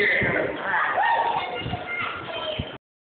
Yeah.